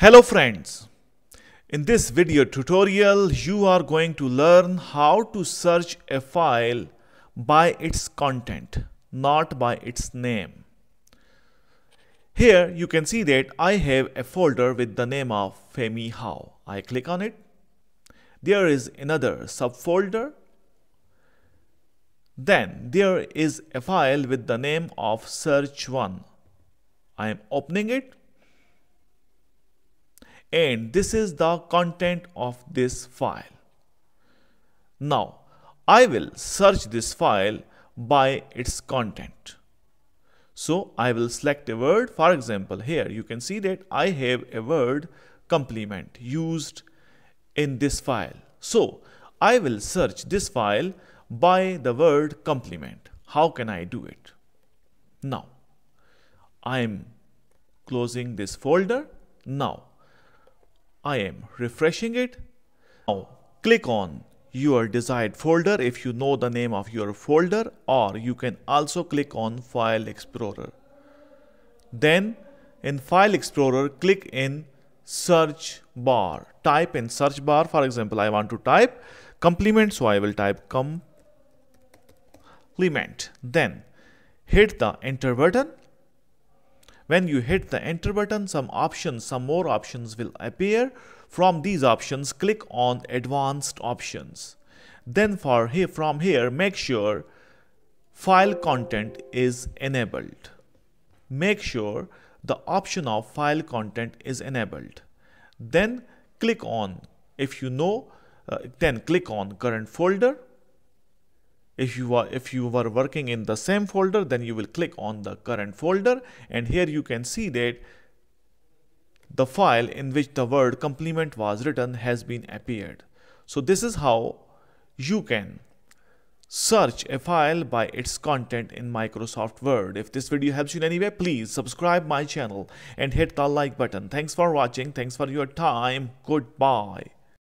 Hello friends. In this video tutorial, you are going to learn how to search a file by its content, not by its name. Here you can see that I have a folder with the name of FamiHow. I click on it. There is another subfolder. Then there is a file with the name of search1. I am opening it and this is the content of this file. Now, I will search this file by its content. So, I will select a word. For example, here you can see that I have a word complement used in this file. So, I will search this file by the word complement. How can I do it? Now, I am closing this folder. Now, I am refreshing it. Now click on your desired folder if you know the name of your folder or you can also click on File Explorer. Then in File Explorer click in search bar. Type in search bar for example I want to type complement so I will type complement. Then hit the enter button when you hit the enter button, some options, some more options will appear. From these options, click on advanced options. Then for here, from here, make sure file content is enabled. Make sure the option of file content is enabled. Then click on, if you know, uh, then click on current folder if you are if you were working in the same folder then you will click on the current folder and here you can see that the file in which the word complement was written has been appeared so this is how you can search a file by its content in Microsoft Word. If this video helps you in any way, please subscribe my channel and hit the like button. Thanks for watching. Thanks for your time. Goodbye.